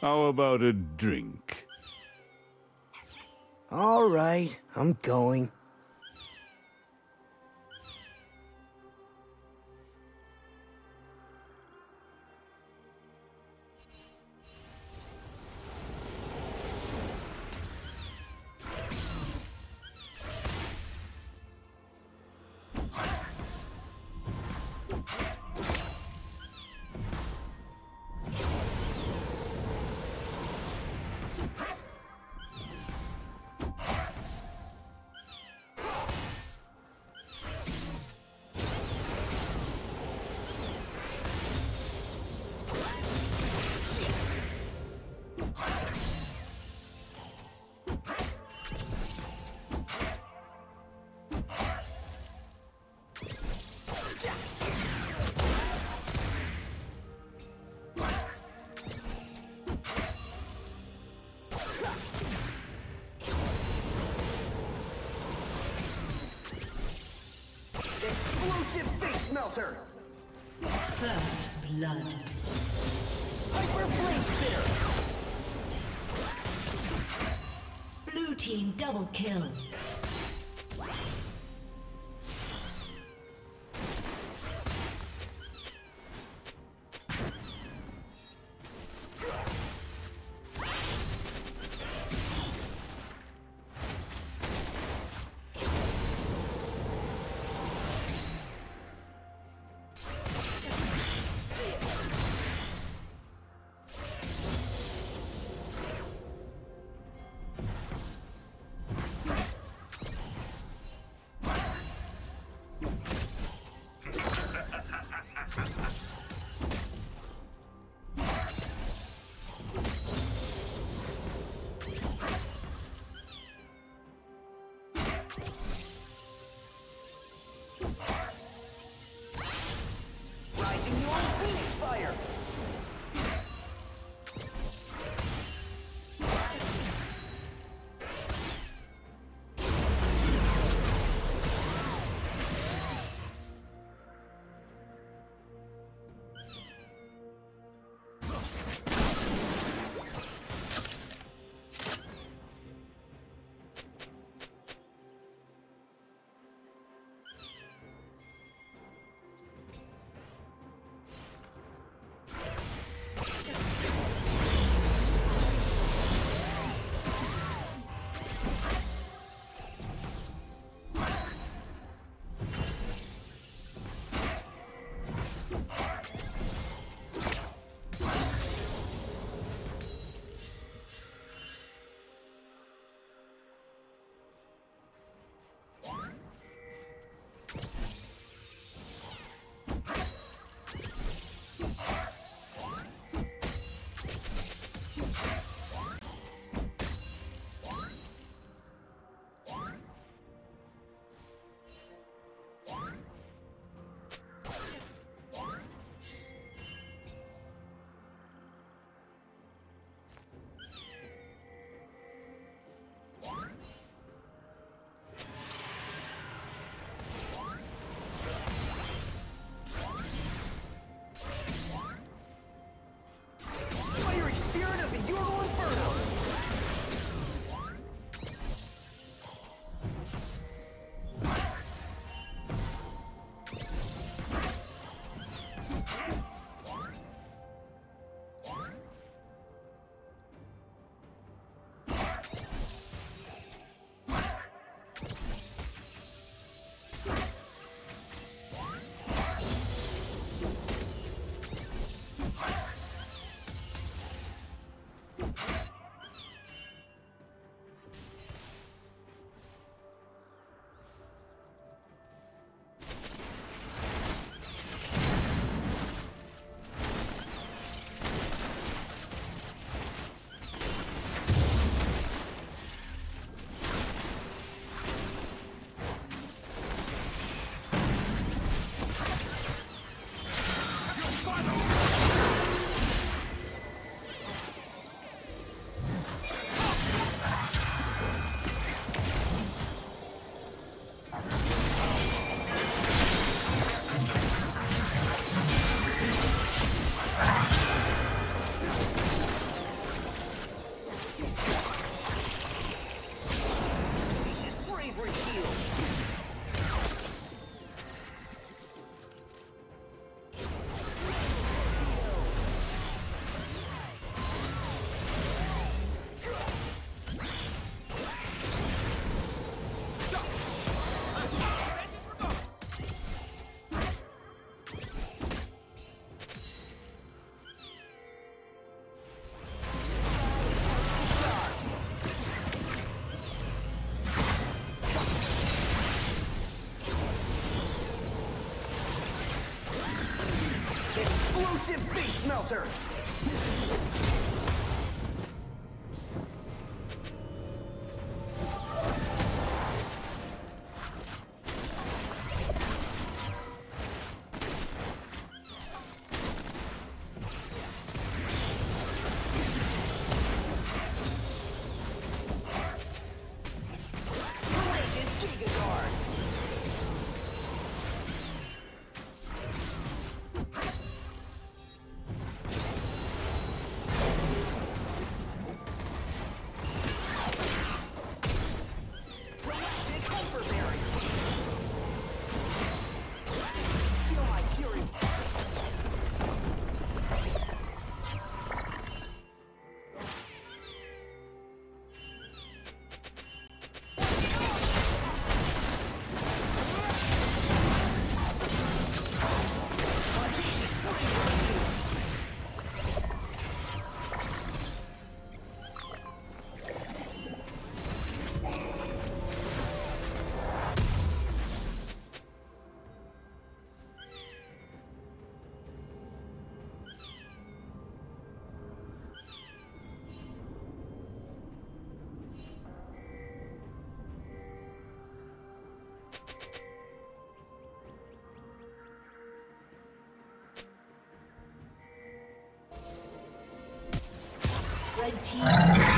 How about a drink? All right, I'm going. Explosive face melter! First blood. Hyper blade spinner! Blue team double kill. Phoenix Fire! Melter! Red team.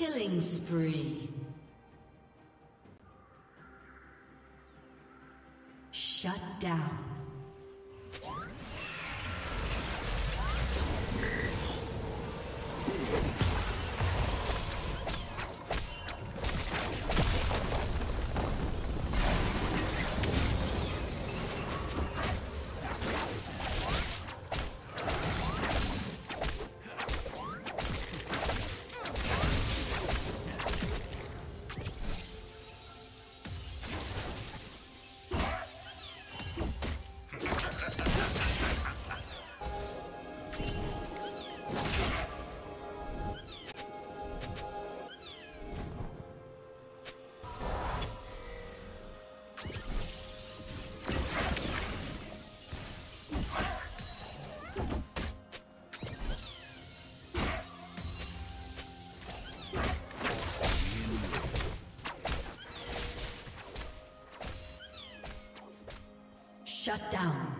Killing spree. Shut down.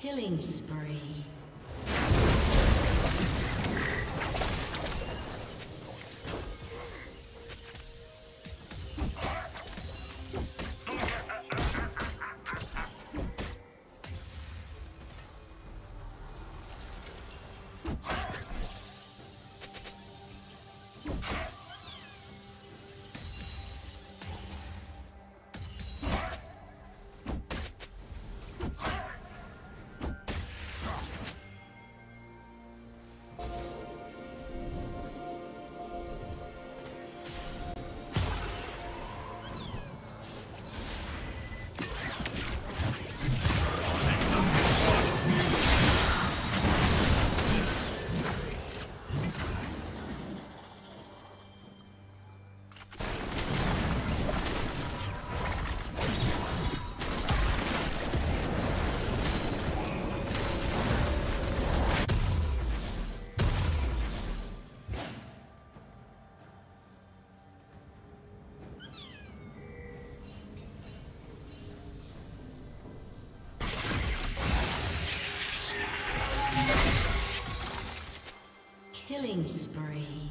Killing spree. Killing spree.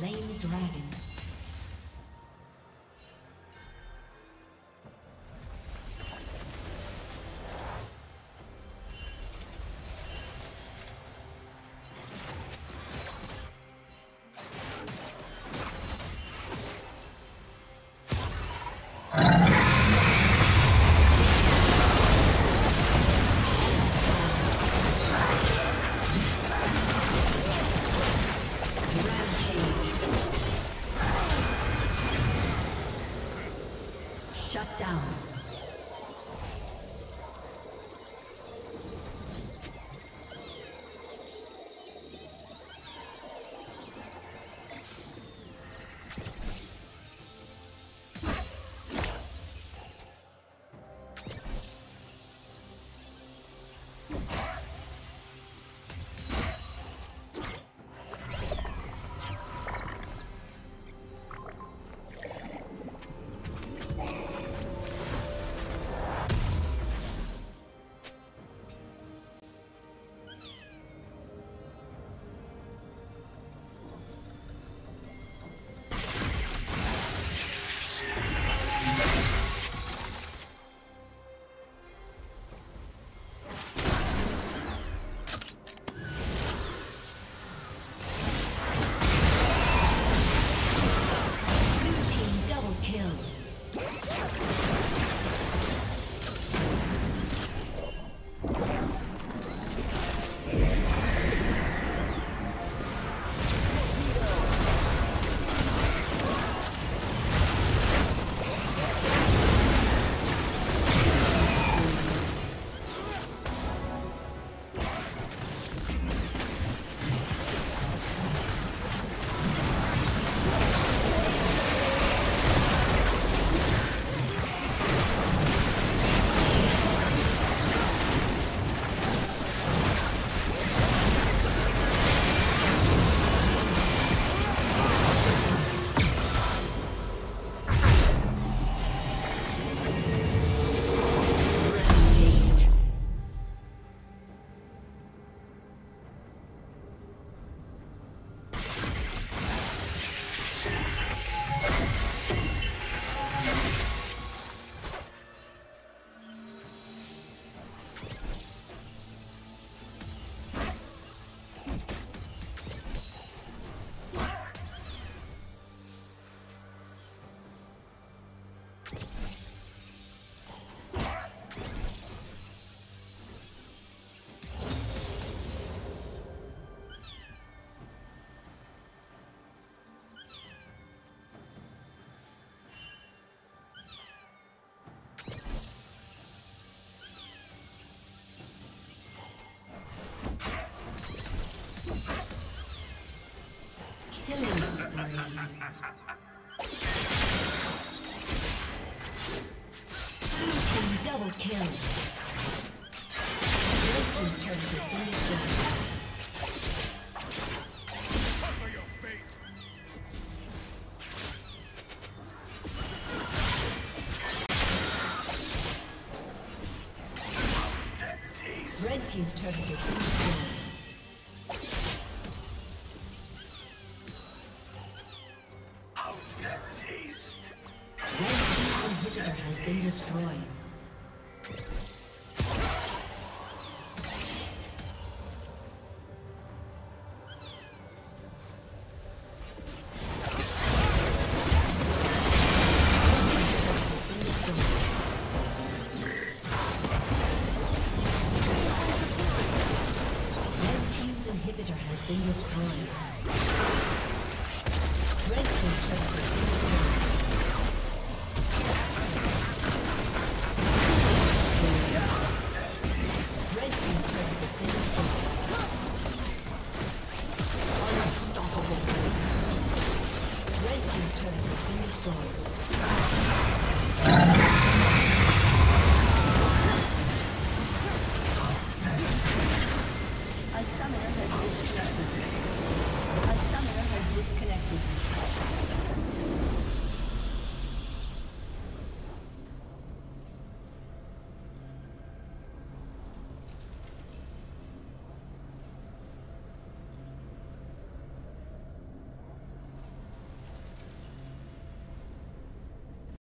slain dragon. Red Team's turret has been destroyed. Red Team's inhibitor has. Red Team's inhibitor has been destroyed.